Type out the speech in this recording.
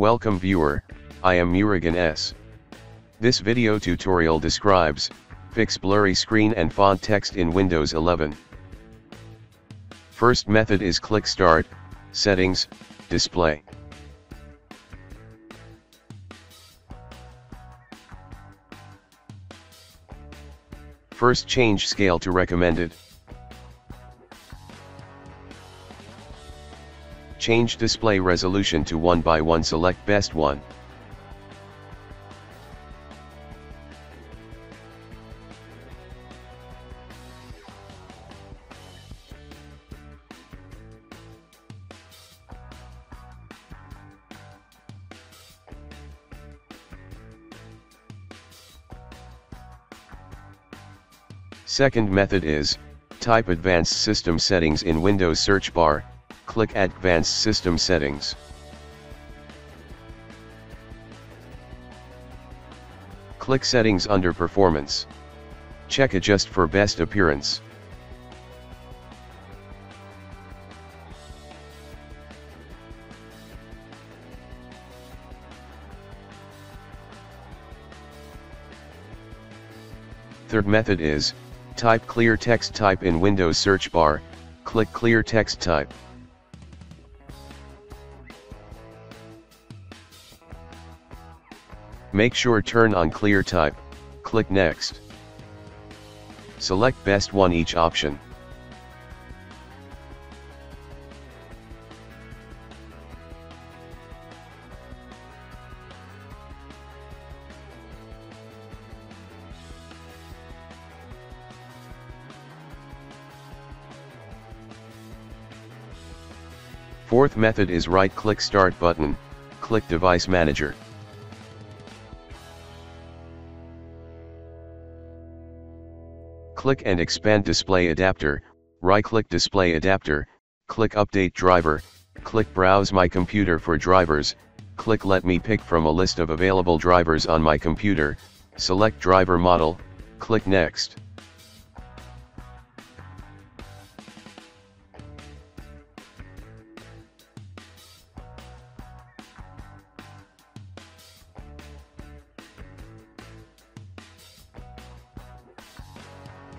Welcome viewer, I am Murugan S. This video tutorial describes, fix blurry screen and font text in Windows 11. First method is click Start, Settings, Display. First change scale to recommended. Change display resolution to 1 by 1 select best one. Second method is, type Advanced System Settings in Windows search bar, click Advanced System Settings. Click Settings under Performance. Check Adjust for best appearance. Third method is, type clear text type in Windows search bar, click clear text type. Make sure turn on clear type, click next. Select best one each option. Fourth method is right-click Start button, click Device Manager. Click and expand Display Adapter, right-click Display Adapter, click Update Driver, click Browse My Computer for drivers, click Let me pick from a list of available drivers on my computer, select driver model, click Next.